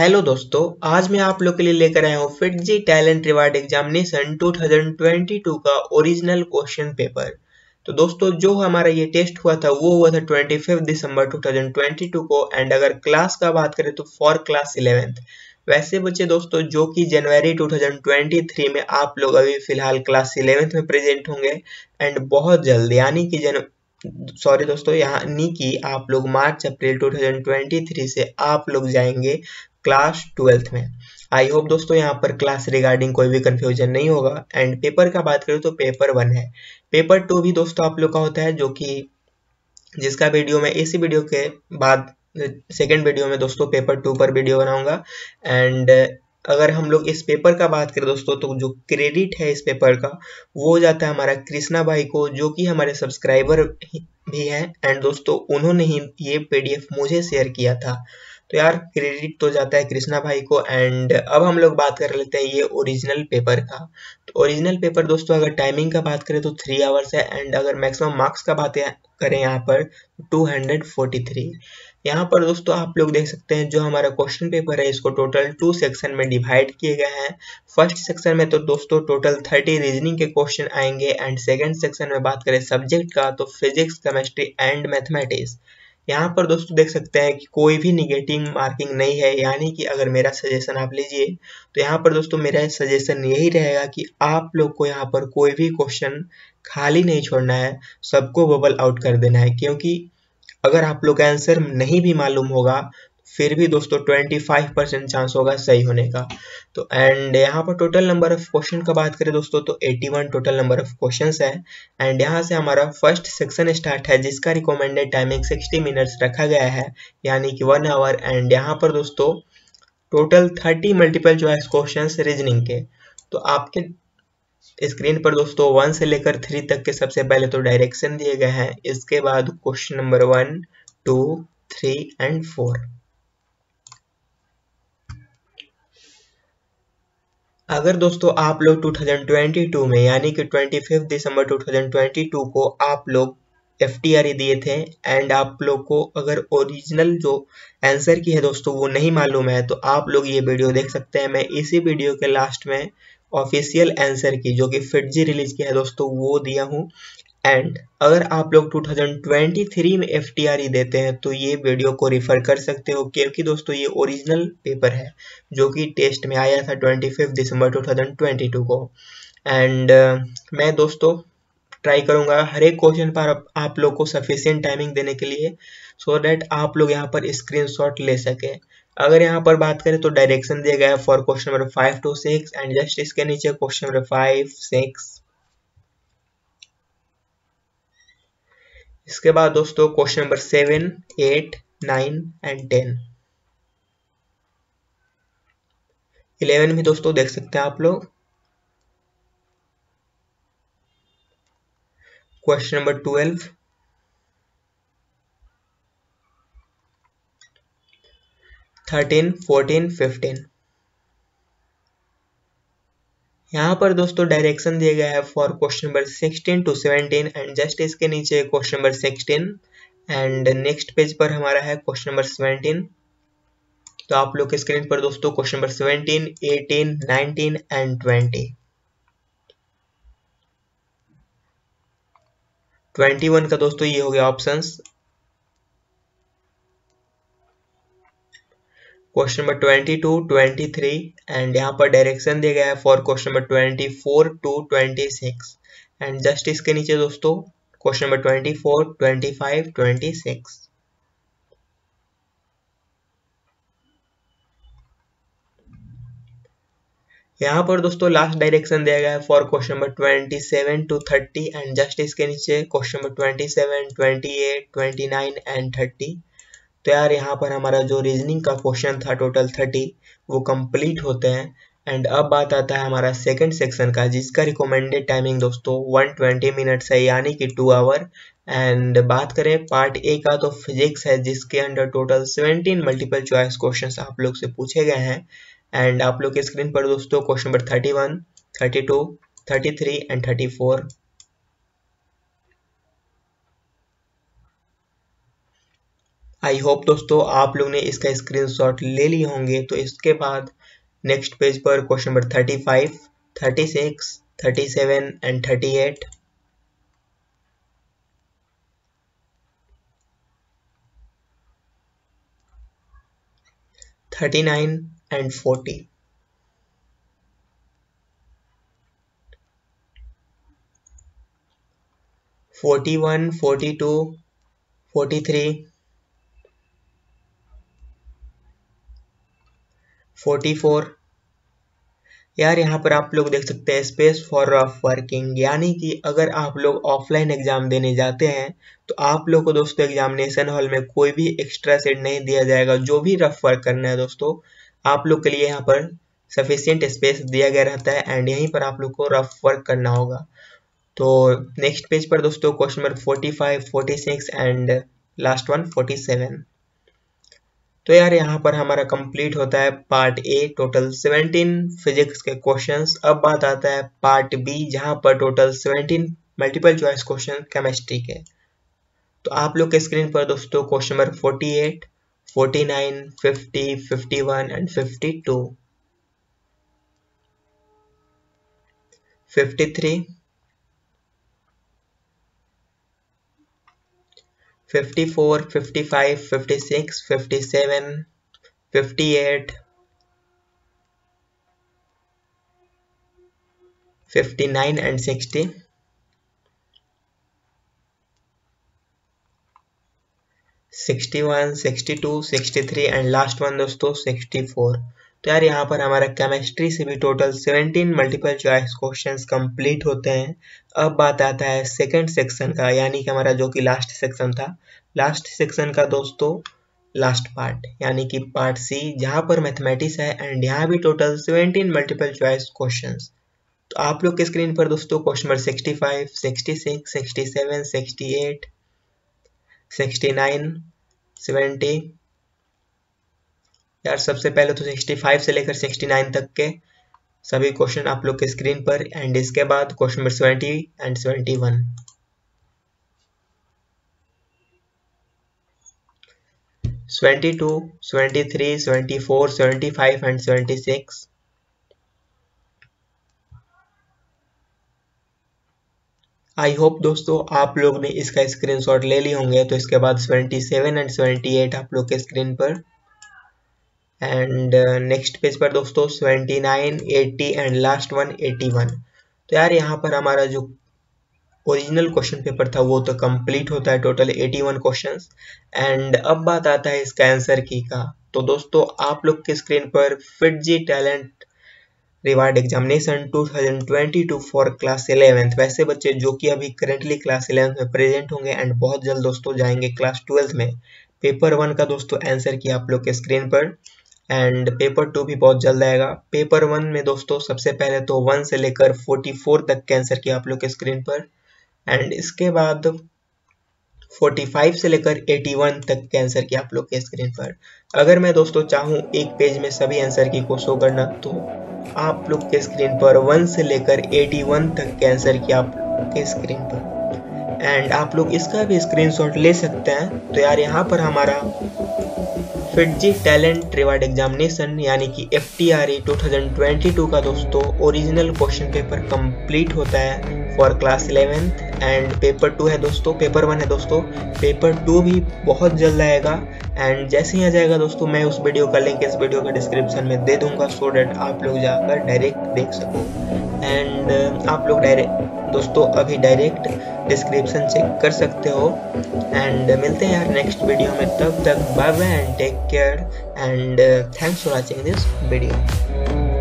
Hello दोस्तों, आज मैं आप लोग के लिए लेकर आया हूँ फिटजी टैलेंट रिवार्ड एग्जामिनेशन 2022 का ओरिजिनल क्वेश्चन पेपर तो दोस्तों, जो हमारा ये टेस्ट हुआ था, वो हुआ था 25 दिसंबर 2022 को एंड अगर क्लास का बात करें तो फॉर क्लास इलेवेंथ वैसे बच्चे दोस्तों, जो कि जनवरी 2023 में आप लोग अभी फ़िलहाल क्लास इलेवेंथ में प्रेजेंट होंगे एंड बहुत जल्द, यानी कि जन सॉरी दोस्तों, यहाँ नहीं की आप लोग मार्च, अप्रैल 2023 से आप लोग जाएँगे क्लास ट्वेल्थ में। आई होप दोस्तों यहाँ पर क्लास रिगार्डिंग कोई भी कंफ्यूजन नहीं होगा। एंड पेपर का बात करें तो पेपर वन है। पेपर टू भी दोस्तों आप लोग का होता है जो कि जिसका वीडियो मैं इसी वीडियो के बाद सेकेंड वीडियो में दोस्तों पेपर टू पर वीडियो बनाऊँगा। एंड अगर हम लोग इस पेपर का बात करें दोस्तों तो जो क्रेडिट है इस पेपर का, वो जाता है हमारा कृष्णा भाई को, जो कि हमारे सब्सक्राइबर भी हैं। एंड दोस्तों उन्होंने ही ये पीडीएफ मुझे शेयर किया था। तो यार क्रेडिट तो जाता है कृष्णा भाई को एंड अब हम लोग बात कर लेते हैं ये ओरिजिनल पेपर का। तो ओरिजिनल पेपर दोस्तों, अगर टाइमिंग का बात करें तो थ्री आवर्स है एंड अगर मैक्सिमम मार्क्स का बात करें यहाँ पर टू हंड्रेड फोर्टी थ्री यहाँ पर दोस्तों आप लोग देख सकते हैं जो हमारा क्वेश्चन पेपर है, इसको टोटल टू सेक्शन में डिवाइड किए गए हैं। फ़र्स्ट सेक्शन में तो दोस्तों टोटल थर्टी रीजनिंग के क्वेश्चन आएँगे एंड सेकंड सेक्शन में बात करें सब्जेक्ट का तो फिजिक्स केमिस्ट्री एंड मैथमेटिक्स यहाँ पर दोस्तों देख सकते हैं कि कोई भी निगेटिव मार्किंग नहीं है, यानी कि अगर मेरा सजेशन आप लीजिए तो यहाँ पर दोस्तों मेरा सजेशन यही रहेगा कि आप लोग को यहाँ पर कोई भी क्वेश्चन खाली नहीं छोड़ना है, सबको बबल आउट कर देना है, क्योंकि अगर आप लोग का आंसर नहीं भी मालूम होगा फिर भी दोस्तों 25 परसेंट चांस होगा सही होने का। तो एंड यहाँ पर टोटल नंबर ऑफ़ क्वेश्चन का बात करें दोस्तों तो 81 टोटल नंबर ऑफ़ क्वेश्चंस है। एंड यहाँ से हमारा फ़र्स्ट सेक्शन स्टार्ट है, जिसका रिकमेंडेड टाइमिंग 60 मिनट्स रखा गया है, यानी कि वन आवर एंड यहाँ पर दोस्तों total 30 multiple choice question reasoning के। तो आपके स्क्रीन पर दोस्तों वन से लेकर थ्री तक के सबसे पहले तो डायरेक्शन दिए गए हैं। इसके बाद question number one two three and four अगर दोस्तों आप लोग 2022 में, यानी कि 25 दिसंबर 2022 को आप लोग एफ़ दिए थे एंड आप लोग को अगर ओरिजिनल जो आंसर की है दोस्तों वो नहीं मालूम है तो आप लोग ये वीडियो देख सकते हैं। मैं इसी वीडियो के लास्ट में ऑफिशियल आंसर की, जो कि फिटजी रिलीज़ की है दोस्तों, वो दिया हूँ। एंड अगर आप लोग 2023 में एफटीआरई देते हैं तो ये वीडियो को रिफर कर सकते हो। क्योंकि दोस्तों ये ओरिजिनल पेपर है जो कि टेस्ट में आया था 25 दिसंबर 2022 को। एंड uh, मैं दोस्तों ट्राई करूँगा हर एक क्वेश्चन पर आप लोग को सफिशियंट टाइमिंग देने के लिए सो so डैट आप लोग यहाँ पर स्क्रीनशॉट ले सके। अगर यहाँ पर बात करें तो डायरेक्शन दिया गया है for question number five to six and just इसके नीचे क्वेश्चन नंबर फाइव सिक्स इसके बाद दोस्तों question number seven eight nine and ten eleven भी दोस्तों देख सकते हैं आप लोग. Question number twelve thirteen fourteen fifteen यहाँ पर दोस्तों डायरेक्शन दिया गया है for question number 16 to 17 and just इसके नीचे question number 16 and next page पर हमारा है क्वेश्चन नंबर 17 तो आप लोग स्क्रीन पर दोस्तों क्वेश्चन नंबर 17, 18, 19 एंड 20 21 का दोस्तों ये हो गया options question number twenty two, twenty three and यहाँ पर डायरेक्शन दिया गया है for question number twenty four to twenty six and just इसके नीचे दोस्तों, question number twenty four twenty five twenty six यहाँ पर दोस्तों लास्ट डायरेक्शन दिया गया है for question number twenty seven to thirty and just इसके नीचे question number twenty seven twenty eight twenty nine and thirty तो यार यहाँ पर हमारा जो रीजनिंग का क्वेश्चन था टोटल थर्टी वो कंप्लीट होते हैं। एंड अब बात आता है हमारा सेकंड सेक्शन का जिसका रिकमेंडेड टाइमिंग दोस्तों 120 मिनट्स है यानी कि टू आवर एंड बात करें पार्ट ए का तो फिजिक्स है जिसके under total 17 multiple choice questions आप लोग से पूछे गए हैं। एंड आप लोग के स्क्रीन पर दोस्तों question number 31, 32, 33 and 34 I hope दोस्तों आप लोग ने इसका स्क्रीनशॉट ले लिए होंगे। तो इसके बाद नेक्स्ट पेज पर question number thirty five thirty six thirty seven and thirty eight thirty nine and forty forty one forty two forty three forty four. यार, यहाँ पर आप लोग देख सकते हैं स्पेस फॉर रफ वर्किंग यानी कि अगर आप लोग ऑफलाइन एग्ज़ाम देने जाते हैं तो आप लोग को दोस्तों एग्जामिनेशन हॉल में कोई भी एक्स्ट्रा सेट नहीं दिया जाएगा। जो भी रफ वर्क करना है दोस्तों, आप लोग के लिए यहाँ पर सफिशियंट स्पेस दिया गया रहता है एंड यहीं पर आप लोग को रफ वर्क करना होगा। तो नेक्स्ट पेज पर दोस्तों question number forty five forty six and last one forty seven तो यार यहाँ पर हमारा कंप्लीट होता है पार्ट ए टोटल 17 फिजिक्स के क्वेश्चंस अब बात आता है पार्ट बी जहाँ पर total 17 multiple choice question chemistry के। तो आप लोग के स्क्रीन पर दोस्तों question number 48, 49, 50, 51 and 52 53 54, 55, 56, 57, 58, 59 and 60. 61, 62, 63 and last one दोस्तों 64 तो यार यहाँ पर हमारा केमिस्ट्री से भी total 17 multiple choice questions complete होते हैं। अब बात आता है सेकंड सेक्शन का यानी कि हमारा जो कि लास्ट सेक्शन था। लास्ट सेक्शन का दोस्तों लास्ट पार्ट यानी कि पार्ट सी जहाँ पर मैथमेटिक्स है एंड यहाँ भी टोटल 17 मल्टीपल चॉइस क्वेश्चंस तो आप लोग के स्क्रीन पर दोस्तों क्वेश्चन नंबर 65, 66, 67, 68, 69, 70 यार सबसे पहले तो 65 से लेकर 69 तक के सभी क्वेश्चन आप लोग के स्क्रीन पर एंड इसके बाद question number 70 and 71 22, 73, 74, 75 and 76 I hope दोस्तों आप लोग ने इसका स्क्रीनशॉट ले लिए होंगे तो इसके बाद 77 एंड 78 आप लोग के स्क्रीन पर। एंड नेक्स्ट पेज पर दोस्तों 79, 80 एंड लास्ट वन 81 तो यार यहाँ पर हमारा जो ओरिजिनल क्वेश्चन पेपर था वो तो कंप्लीट होता है टोटल 81 क्वेश्चंस एंड अब बात आता है इसका आंसर की का। तो दोस्तों आप लोग के स्क्रीन पर FIITJEE talent reward examination 2022 for class 11th वैसे बच्चे जो कि अभी करेंटली क्लास 11th में प्रेजेंट होंगे एंड बहुत जल्द दोस्तों जाएँगे क्लास 12th में। पेपर वन का दोस्तों आंसर की आप लोग के स्क्रीन पर। एंड पेपर टू भी बहुत जल्द आएगा। पेपर वन में दोस्तों, सबसे पहले तो वन से लेकर फोर्टी फोर तक के आंसर किया आप लोग के स्क्रीन पर। एंड इसके बाद 45 से लेकर 81 तक के आंसर की आप लोग के स्क्रीन पर। अगर मैं दोस्तों चाहूँ एक पेज में सभी आंसर की को शो करना तो आप लोग के स्क्रीन पर वन से लेकर 81 तक के आंसर की आप लोग के स्क्रीन पर। एंड आप लोग इसका भी स्क्रीनशॉट ले सकते हैं। तो यार, यहाँ पर हमारा फिटजी टैलेंट रिवार्ड एग्जामिनेशन यानी कि F T R E two का दोस्तों ओरिजिनल क्वेश्चन पेपर कंप्लीट होता है for class eleventh and paper two है दोस्तों पेपर वन है दोस्तों। पेपर टू भी बहुत जल्द आएगा एंड जैसे ही आ जाएगा दोस्तों, मैं उस वीडियो का लिंक इस वीडियो के डिस्क्रिप्शन में दे दूँगा सो डेट आप लोग जाकर डायरेक्ट देख सको। एंड आप लोग डायरेक्ट दोस्तों, अभी डायरेक्ट डिस्क्रिप्शन चेक कर सकते हो। एंड मिलते हैं यार नेक्स्ट वीडियो में। तब तक bye bye and take care and thanks for watching this video